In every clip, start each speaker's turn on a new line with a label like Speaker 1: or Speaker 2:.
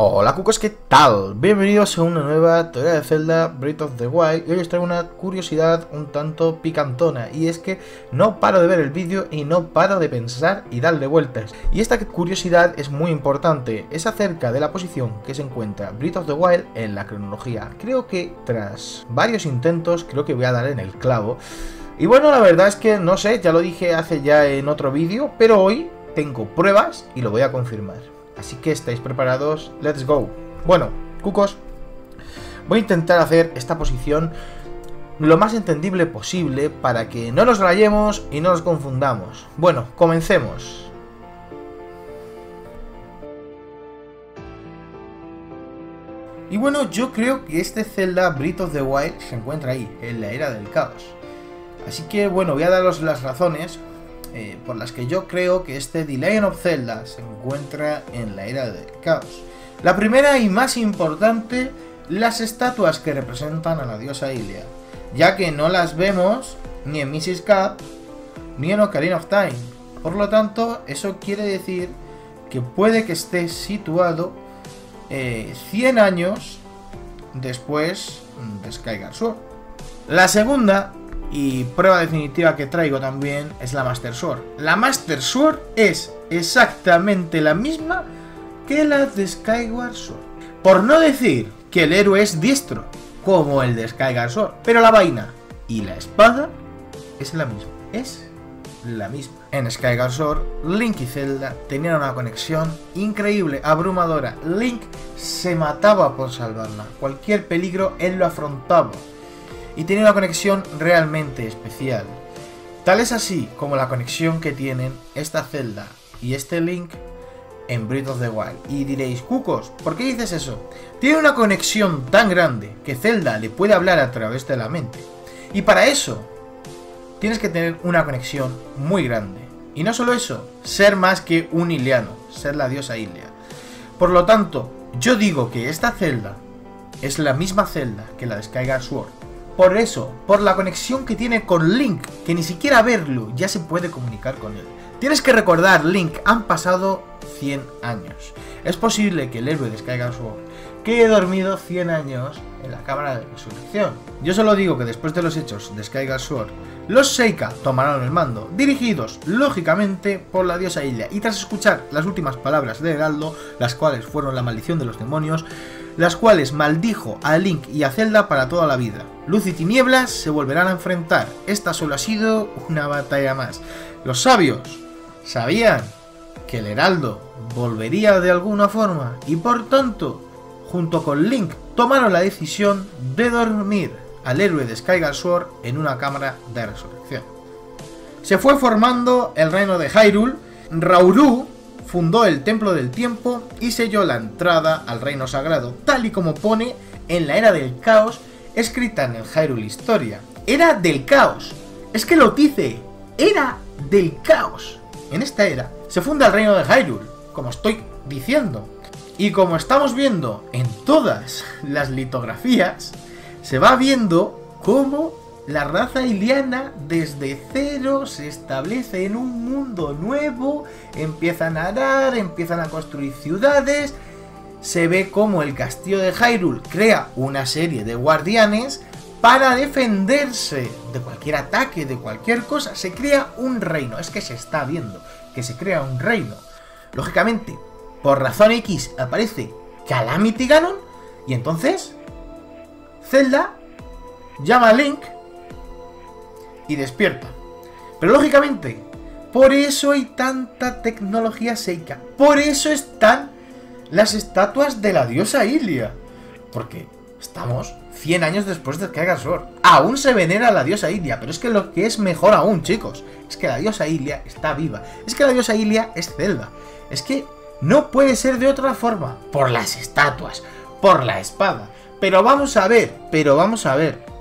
Speaker 1: Hola cucos, ¿qué tal? Bienvenidos a una nueva teoría de Zelda Breath of the Wild. Y hoy os traigo una curiosidad un tanto picantona y es que no paro de ver el vídeo y no paro de pensar y darle vueltas. Y esta curiosidad es muy importante, es acerca de la posición que se encuentra Breath of the Wild en la cronología. Creo que tras varios intentos creo que voy a dar en el clavo. Y bueno la verdad es que no sé, ya lo dije hace ya en otro vídeo pero hoy tengo pruebas y lo voy a confirmar Así que estáis preparados, let's go. Bueno, cucos, voy a intentar hacer esta posición lo más entendible posible para que no nos rayemos y no nos confundamos. Bueno, comencemos. Y bueno, yo creo que este Zelda Breath of the Wild se encuentra ahí, en la era del caos. Así que bueno, voy a daros las razones eh, por las que yo creo que este The of Zelda se encuentra en la era del caos. La primera y más importante, las estatuas que representan a la diosa Ilia, ya que no las vemos ni en Mrs. Cap ni en Ocarina of Time. Por lo tanto, eso quiere decir que puede que esté situado 100 eh, años después de Skygar Sword. La segunda y prueba definitiva que traigo también es la Master Sword. La Master Sword es exactamente la misma que la de Skyward Sword. Por no decir que el héroe es diestro, como el de Skyward Sword. Pero la vaina y la espada es la misma. Es la misma. En Skyward Sword, Link y Zelda tenían una conexión increíble, abrumadora. Link se mataba por salvarla. Cualquier peligro él lo afrontaba y tiene una conexión realmente especial. Tal es así como la conexión que tienen esta Zelda y este Link en Breath of the Wild. Y diréis, Cucos, ¿por qué dices eso? Tiene una conexión tan grande que Zelda le puede hablar a través de la mente. Y para eso, tienes que tener una conexión muy grande. Y no solo eso, ser más que un Iliano, ser la diosa Ilia. Por lo tanto, yo digo que esta Zelda es la misma Zelda que la de Sword por eso, por la conexión que tiene con Link, que ni siquiera verlo ya se puede comunicar con él. Tienes que recordar, Link, han pasado 100 años. Es posible que el héroe de Skyward Sword quede dormido 100 años en la cámara de resurrección. Yo solo digo que después de los hechos de Skyward Sword, los Seika tomaron el mando, dirigidos, lógicamente, por la diosa Ilia, y tras escuchar las últimas palabras de Heraldo, las cuales fueron la maldición de los demonios, las cuales maldijo a Link y a Zelda para toda la vida. Luz y tinieblas se volverán a enfrentar. Esta solo ha sido una batalla más. Los sabios sabían que el Heraldo volvería de alguna forma y por tanto, junto con Link, tomaron la decisión de dormir al héroe de Skyward Sword en una cámara de resurrección. Se fue formando el reino de Hyrule, Rauru fundó el Templo del Tiempo y selló la entrada al Reino Sagrado, tal y como pone en la Era del Caos, escrita en el Hyrule Historia. Era del caos. Es que lo dice. Era del caos. En esta era se funda el Reino de Hyrule, como estoy diciendo. Y como estamos viendo en todas las litografías, se va viendo cómo la raza iliana desde cero se establece en un mundo nuevo, empiezan a arar, empiezan a construir ciudades, se ve como el castillo de Hyrule crea una serie de guardianes para defenderse de cualquier ataque, de cualquier cosa, se crea un reino, es que se está viendo que se crea un reino. Lógicamente, por razón X aparece Calamity Ganon y entonces Zelda llama a Link y despierta. Pero lógicamente, por eso hay tanta tecnología Seika. Por eso están las estatuas de la diosa Ilia. Porque estamos 100 años después de que haga Sword. Aún se venera la diosa Ilia, pero es que lo que es mejor aún, chicos, es que la diosa Ilia está viva. Es que la diosa Ilia es Zelda. Es que no puede ser de otra forma. Por las estatuas, por la espada. Pero vamos a ver, pero vamos a ver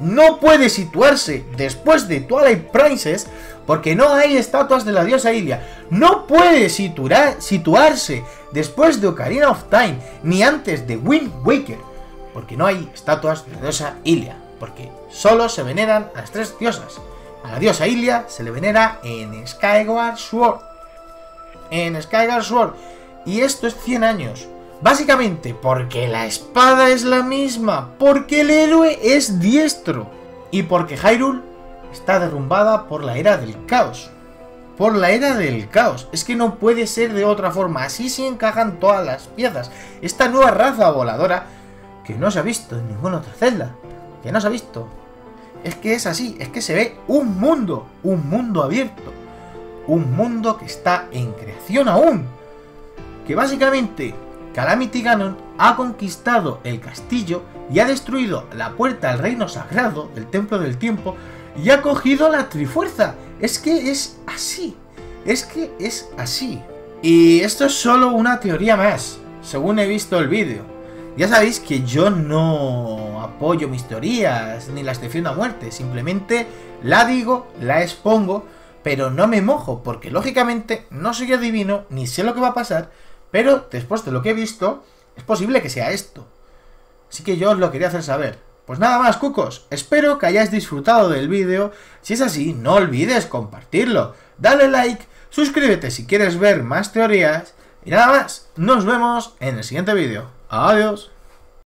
Speaker 1: no puede situarse después de Twilight Princess porque no hay estatuas de la diosa Ilia. No puede situarse después de Ocarina of Time ni antes de Wind Waker porque no hay estatuas de la diosa Ilia. Porque solo se veneran a las tres diosas. A la diosa Ilia se le venera en Skyward Sword. En Skyward Sword. Y esto es 100 años. Básicamente porque la espada es la misma, porque el héroe es diestro y porque Hyrule está derrumbada por la era del caos. Por la era del caos. Es que no puede ser de otra forma. Así se encajan todas las piezas. Esta nueva raza voladora que no se ha visto en ninguna otra celda. Que no se ha visto. Es que es así. Es que se ve un mundo. Un mundo abierto. Un mundo que está en creación aún. Que básicamente Calamity Ganon ha conquistado el castillo y ha destruido la puerta al reino sagrado, el templo del tiempo, y ha cogido la trifuerza. Es que es así. Es que es así. Y esto es solo una teoría más, según he visto el vídeo. Ya sabéis que yo no apoyo mis teorías ni las defiendo a muerte, simplemente la digo, la expongo, pero no me mojo, porque lógicamente no soy adivino ni sé lo que va a pasar, pero después de lo que he visto, es posible que sea esto. Así que yo os lo quería hacer saber. Pues nada más, cucos. Espero que hayáis disfrutado del vídeo. Si es así, no olvides compartirlo. Dale like, suscríbete si quieres ver más teorías. Y nada más, nos vemos en el siguiente vídeo. Adiós.